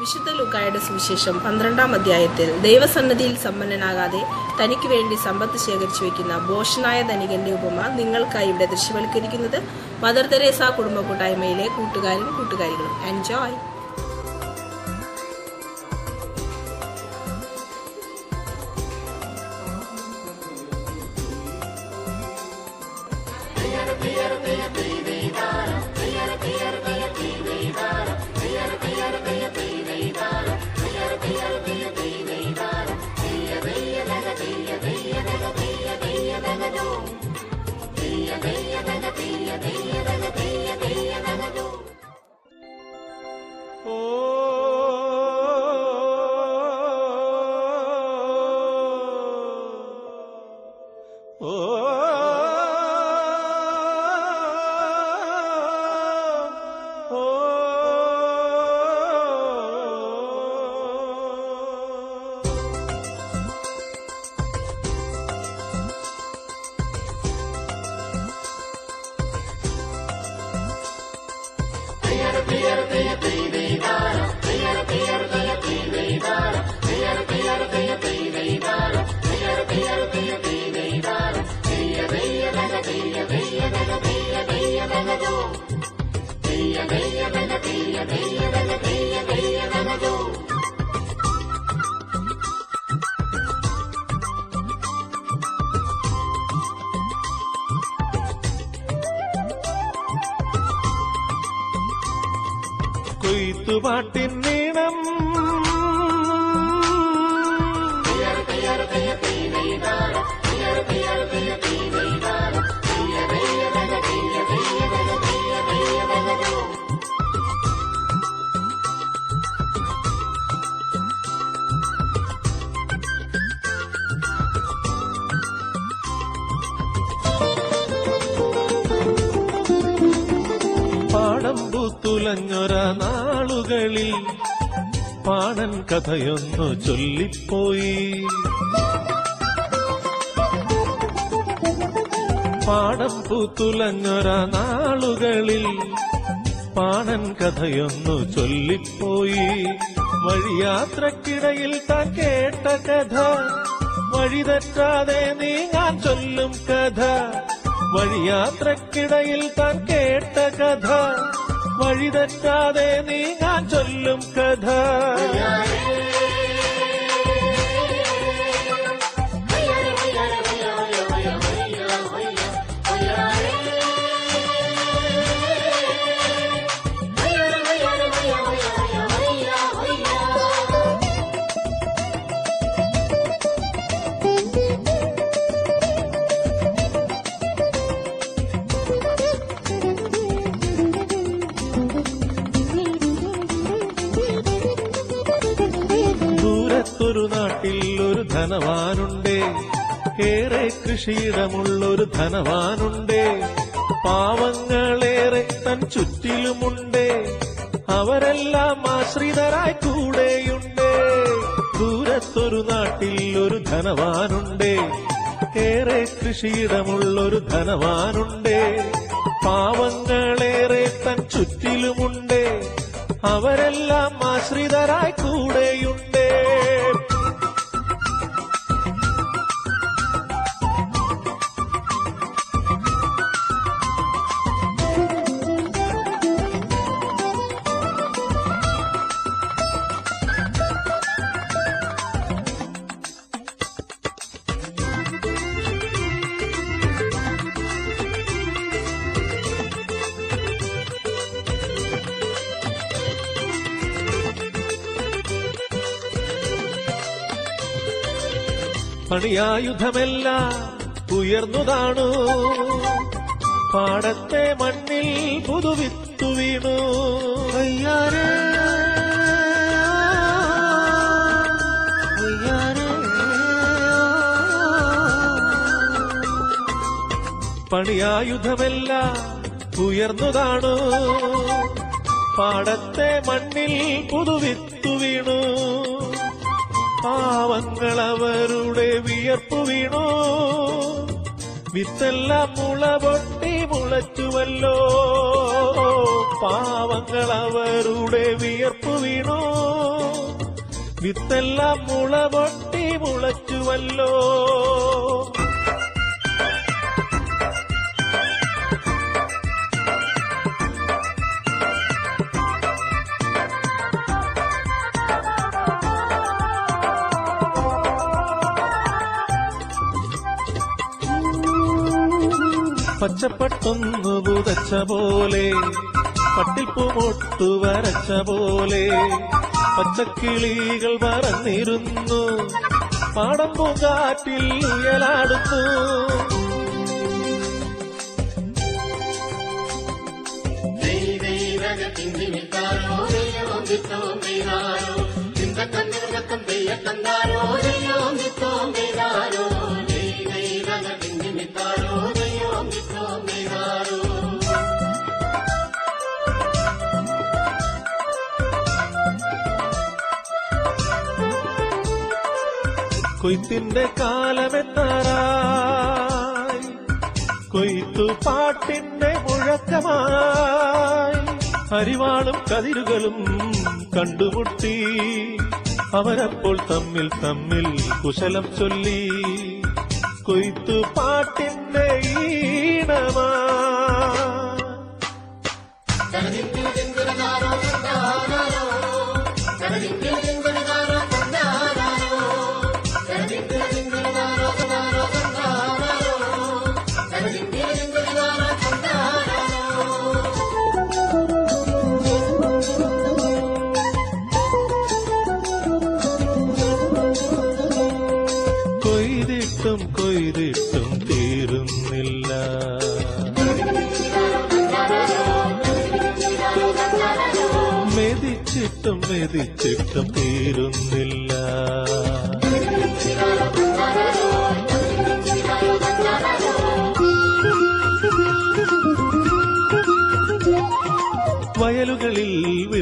വിശുദ്ധ ലൂക്കായുടെ സുവിശേഷം പന്ത്രണ്ടാം അധ്യായത്തിൽ ദൈവസന്നദ്ധിയിൽ സമ്പന്നനാകാതെ തനിക്ക് വേണ്ടി സമ്പത്ത് ശേഖരിച്ചു വെക്കുന്ന ബോഷനായ ധനികന്റെ ഉപമ നിങ്ങൾക്കായി ഇവിടെ ദൃശ്യവൽക്കരിക്കുന്നത് മദർ തെരേസ കുടുംബ കൂട്ടായ്മയിലെ കൂട്ടുകാരും കൂട്ടുകാരികളും. Enjoy Go. பாட்டின் நீளம் பெயர் பெயர் பெயர் பெயர் பெயர் பெயர் പാടം തുലഞ്ഞൊര നാളുകളിൽ പാടൻ കഥയൊന്നു ചൊല്ലിപ്പോയി. പാടം പൂത്തുലഞ്ഞൊര നാളുകളിൽ പാണൻ കഥയൊന്നു ചൊല്ലിപ്പോയി. വഴിയാത്രക്കിടയിൽ താൻ കേട്ട കഥ വഴിതെറ്റാതെ നീങ്ങാൻ ചൊല്ലും കഥ വഴിയാത്രക്കിടയിൽ താൻ കേട്ട കഥ. വഴിതെറ്റാതെ നീങ്ങാൻ ചൊല്ലും കഥ. ധനവാനുണ്ട് ധനവാനുണ്ടേ. പാവങ്ങളേറെ തൻ ചുറ്റിലുമുണ്ടേ. അവരെല്ലാം ആശ്രിതരായി കൂടെയുണ്ടേ. ദൂരത്തൊരു നാട്ടിൽ ഒരു ധനവാനുണ്ടേ. ഏറെ കൃഷിയിടമുള്ളൊരു ധനവാനുണ്ടേ. പാവങ്ങളേറെ തൻ ചുറ്റിലുമുണ്ടേ. അവരെല്ലാം ആശ്രിതരായി കൂടെയുണ്ടേ. പണിയായുധമെല്ലാം ഉയർന്നുതാണു പാടത്തെ മണ്ണിൽ പുതുവിത്തു വീണു. പണിയായുധമെല്ലാം ഉയർന്നുതാണു പാടത്തെ മണ്ണിൽ പുതുവിത്തു വീണു. വിത്തെല്ലാം മുള പൊട്ടി മുളച്ചുവല്ലോ. പാവ പാവങ്ങൾ അവരുടെ വിയർപ്പ് വീണോ. വിത്തെല്ലാം മുള പൊട്ടി മുളച്ചുവല്ലോ. പച്ചപ്പട്ടൊന്നു പുതച്ച പോലെ പട്ടിപ്പൂ പൊട്ടു വരച്ച പോലെ പച്ചക്കിളികൾ പറന്നിരുന്നു പാടം പൂങ്കാറ്റിൽ ഉയലാടുന്നു. കൊയ്ത്തിന്റെ കാലമെത്താറായി കൊയ്ത്തു പാട്ടിന്റെ മുഴക്കമായി. അരിവാളും കതിരുകളും കണ്ടുമുട്ടി. അവരപ്പോൾ തമ്മിൽ തമ്മിൽ കുശലം ചൊല്ലി. കൊയ്ത്തു പാട്ടിന്റെ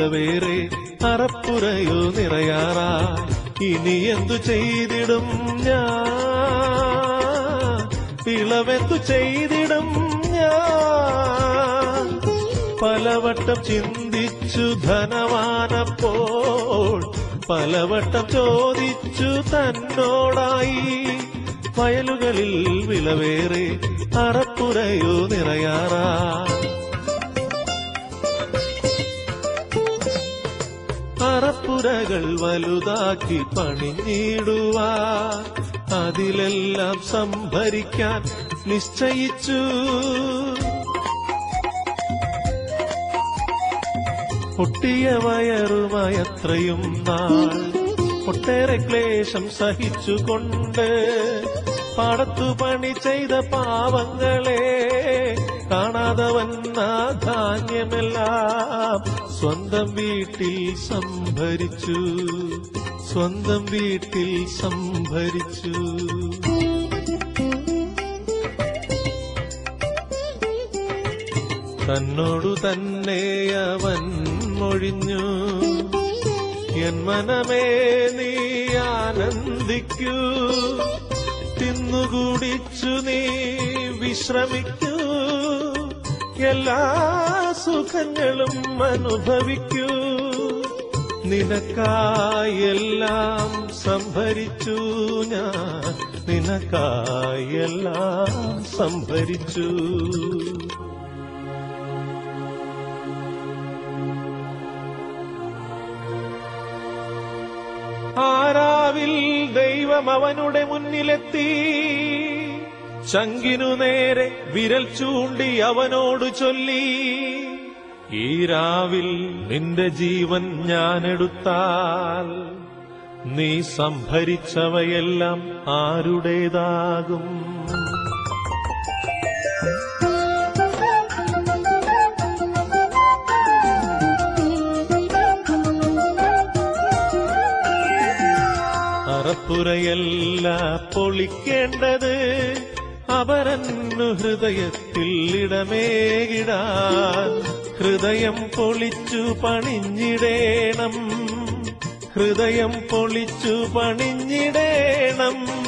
വിളവേറെ അറപ്പുറയോ നിറയാറാ. ഇനി എന്തു ചെയ്തിടും ഞാൻ? വിളവെന്തു ചെയ്തിടും ഞാൻ? പലവട്ടം ചിന്തിച്ചു ധനവാനപ്പോൾ പലവട്ടം ചോദിച്ചു തന്നോടായി. വയലുകളിൽ വിളവേറെ അറപ്പുറയോ നിറയാറാ. അറപ്പുരകൾ വലുതാക്കി പണിഞ്ഞിടുവാ. അതിലെല്ലാം സംഭരിക്കാൻ നിശ്ചയിച്ചു. പൊട്ടിയ വയറുമായത്രയും നാൾ ഒട്ടേറെ ക്ലേശം സഹിച്ചുകൊണ്ട് പാടത്തു പണി ചെയ്ത പാവങ്ങളെ കാണാതെ വന്ന ധാന്യമെല്ലാം സ്വന്തം വീട്ടിൽ സംഭരിച്ചു. സ്വന്തം വീട്ടിൽ സംഭരിച്ചു. തന്നോടു തന്നെ അവൻ മൊഴിഞ്ഞു. എൻ മനമേ നീ ആനന്ദിക്കൂ. തിന്നുകൂടിച്ചു നീ വിശ്രമിക്കൂ. എല്ലാ സുഖങ്ങളും അനുഭവിക്കൂ. നിനക്കായെല്ലാം സംഭരിച്ചു ഞാൻ. നിനക്കായെല്ലാം സംഭരിച്ചു. ആരാവിൽ ദൈവം അവനുടെ മുന്നിലെത്തി. ചങ്കിനു നേരെ വിരൽ ചൂണ്ടി അവനോട് ചൊല്ലി ഈ രാവിൽ നിന്റെ ജീവൻ ഞാനെടുത്താൽ നീ സംഭരിച്ചവയെല്ലാം ആരുടേതാകും? അറപ്പുരയല്ല പൊളിക്കേണ്ടത് അവരന്നു ഹൃദയത്തിൽ ഇടമേകിടാൻ ഹൃദയം പൊളിച്ചു പണിഞ്ഞിടേണം. ഹൃദയം പൊളിച്ചു പണിഞ്ഞിടേണം.